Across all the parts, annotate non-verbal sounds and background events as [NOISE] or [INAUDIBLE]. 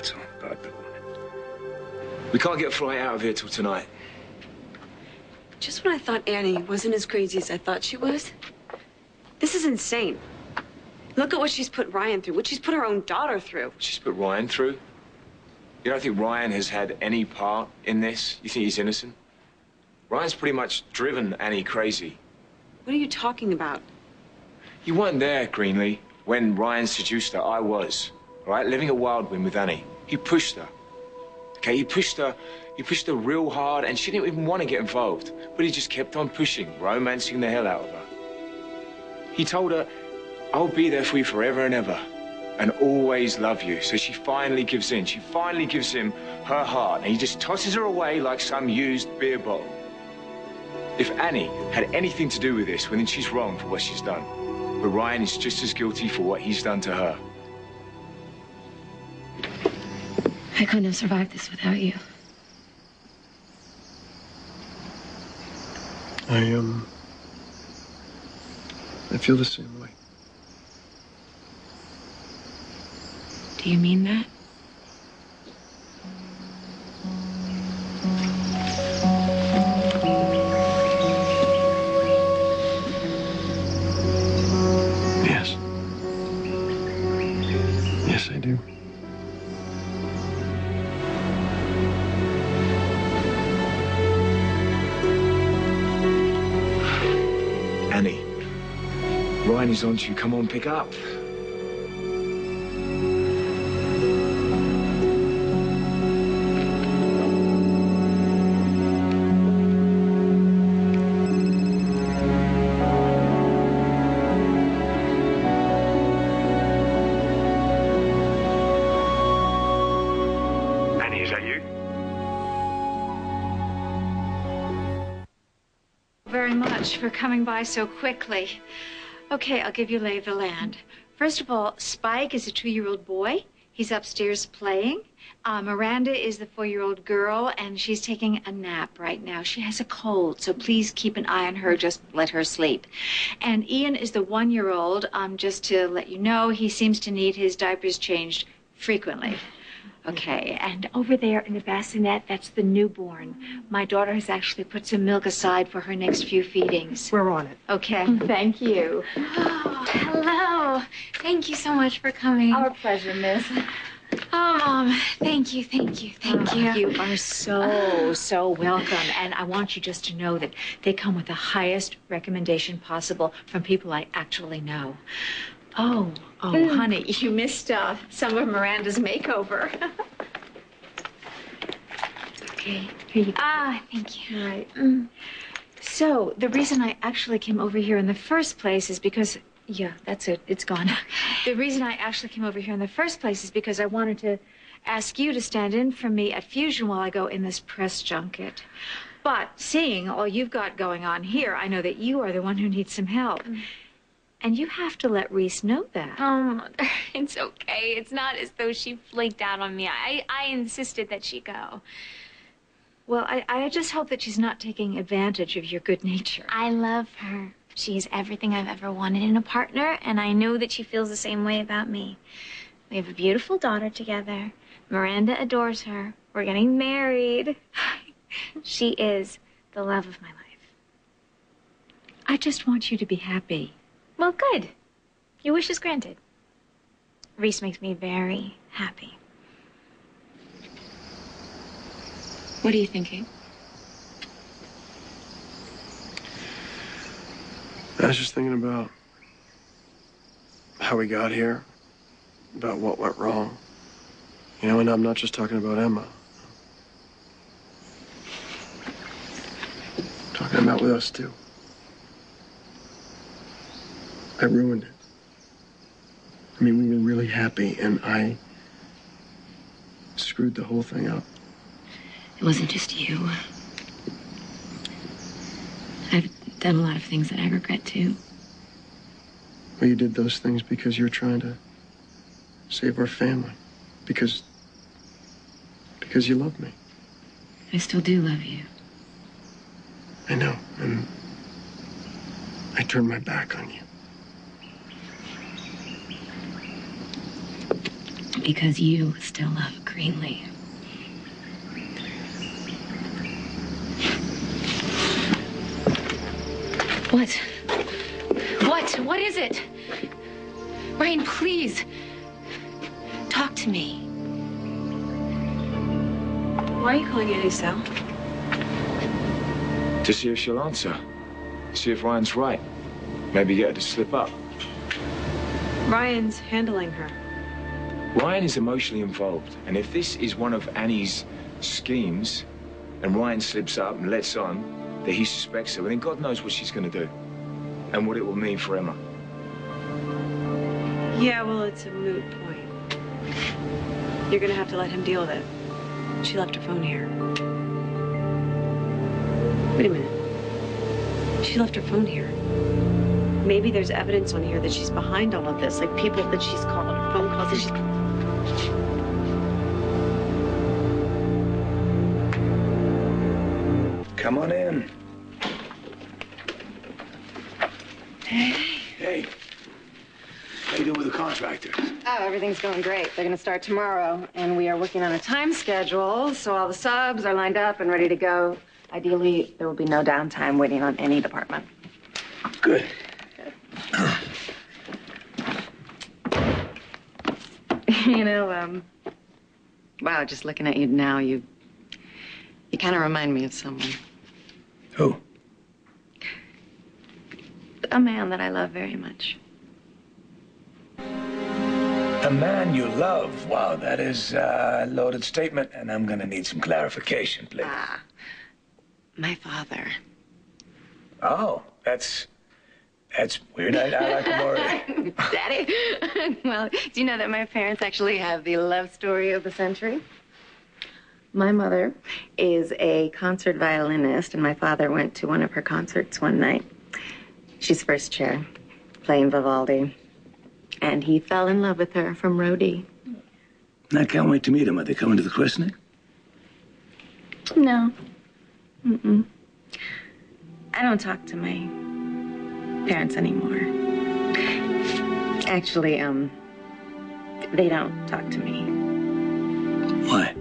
That's all, bud. We can't get a flight out of here till tonight. Just when I thought Annie wasn't as crazy as I thought she was, this is insane. Look at what she's put Ryan through, what she's put her own daughter through. She's put Ryan through. You don't think Ryan has had any part in this? You think he's innocent? Ryan's pretty much driven Annie crazy. What are you talking about? You weren't there, Greenlee, when Ryan seduced her. I was. All right, living a wild Wildwind with Annie. He pushed her. Okay, he pushed her. He pushed her real hard, and she didn't even want to get involved. But he just kept on pushing, romancing the hell out of her. He told her, I'll be there for you forever and ever, and always love you. So she finally gives in. She finally gives him her heart, and he just tosses her away like some used beer bottle. If Annie had anything to do with this, well, then she's wrong for what she's done. But Ryan is just as guilty for what he's done to her. I couldn't have survived this without you. I, um. I feel the same way. Do you mean that? Ryan is on to you. Come on, pick up. Annie, is that you? very much for coming by so quickly. Okay, I'll give you lay of the land. First of all, Spike is a two year old boy. He's upstairs playing. Uh, Miranda is the four year old girl, and she's taking a nap right now. She has a cold, so please keep an eye on her. Just let her sleep. And Ian is the one year old. Um, just to let you know, he seems to need his diapers changed frequently. Okay, and over there in the bassinet, that's the newborn. My daughter has actually put some milk aside for her next few feedings. We're on it. Okay, thank you. Oh, hello. Thank you so much for coming. Our pleasure, miss. Oh, Mom. Thank you, thank you, thank oh, you. You are so, oh. so welcome. And I want you just to know that they come with the highest recommendation possible from people I actually know. Oh, oh, honey, you missed uh, some of Miranda's makeover. [LAUGHS] okay, here you go. Ah, thank you. All right. So, the reason I actually came over here in the first place is because, yeah, that's it, it's gone. [LAUGHS] The reason I actually came over here in the first place is because I wanted to ask you to stand in for me at Fusion while I go in this press junket. But seeing all you've got going on here, I know that you are the one who needs some help. And you have to let Reese know that. Oh, um, [LAUGHS] Mother, it's okay. It's not as though she flaked out on me. I, I insisted that she go. Well, I, I just hope that she's not taking advantage of your good nature. I love her. She is everything I've ever wanted in a partner, and I know that she feels the same way about me. We have a beautiful daughter together. Miranda adores her. We're getting married. [SIGHS] she is the love of my life. I just want you to be happy. Well, good. Your wish is granted. Reese makes me very happy. What are you thinking? I was just thinking about how we got here, about what went wrong. You know, and I'm not just talking about Emma. talking about with us, too. I ruined it. I mean, we were really happy, and I screwed the whole thing up. It wasn't just you. I've done a lot of things that I regret too. Well, you did those things because you were trying to save our family. Because. because you love me. I still do love you. I know. And I turned my back on you. Because you still love Greenlee. What? What? What is it? Ryan, please. Talk to me. Why are you calling Annie's cell? To see if she'll answer. See if Ryan's right. Maybe get her to slip up. Ryan's handling her. Ryan is emotionally involved, and if this is one of Annie's schemes, and Ryan slips up and lets on that he suspects her, well, then God knows what she's going to do and what it will mean for Emma. Yeah, well, it's a moot point. You're gonna have to let him deal with it. She left her phone here. Wait a minute. She left her phone here. Maybe there's evidence on here that she's behind all of this, like people that she's called, phone calls that she's. Come on in. Hey. Hey. How you doing with the contractor? Oh, everything's going great. They're going to start tomorrow, and we are working on a time schedule, so all the subs are lined up and ready to go. Ideally, there will be no downtime waiting on any department. Good. [LAUGHS] you [LAUGHS] know, um, wow, just looking at you now, you, you kind of remind me of someone. Who? A man that I love very much. A man you love. Wow, that is a loaded statement, and I'm gonna need some clarification, please. Ah, my father. Oh, that's that's weird. I, I like him already. [LAUGHS] Daddy? [LAUGHS] well, do you know that my parents actually have the love story of the century? My mother is a concert violinist, and my father went to one of her concerts one night. She's first chair, playing Vivaldi. And he fell in love with her from Rodi. I can't wait to meet him. Are they coming to the christening? No. Mm-mm. I don't talk to my parents anymore. Actually, um, they don't talk to me. Why?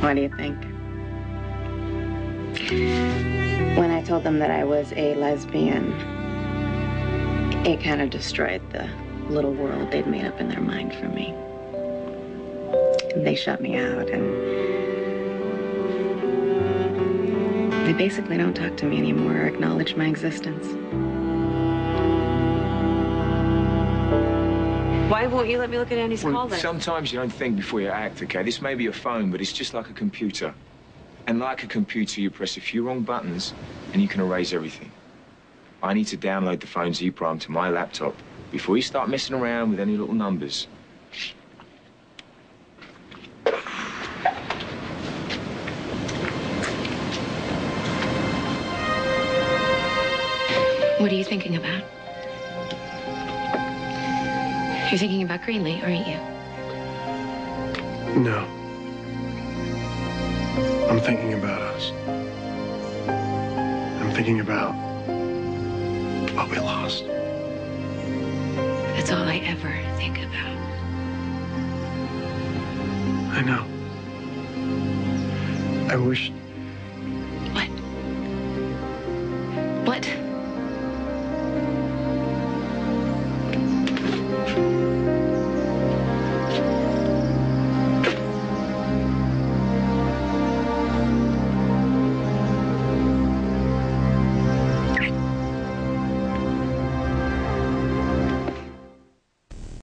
What do you think? When I told them that I was a lesbian, it kind of destroyed the little world they'd made up in their mind for me. They shut me out and they basically don't talk to me anymore or acknowledge my existence. Why won't you let me look at Annie's call Well, list? sometimes you don't think before you act, okay? This may be a phone, but it's just like a computer. And like a computer, you press a few wrong buttons and you can erase everything. I need to download the phone's EEPROM to my laptop before you start messing around with any little numbers. What are you thinking about? You're thinking about Greenlee, aren't you? No. I'm thinking about us. I'm thinking about what we lost. That's all I ever think about. I know. I wish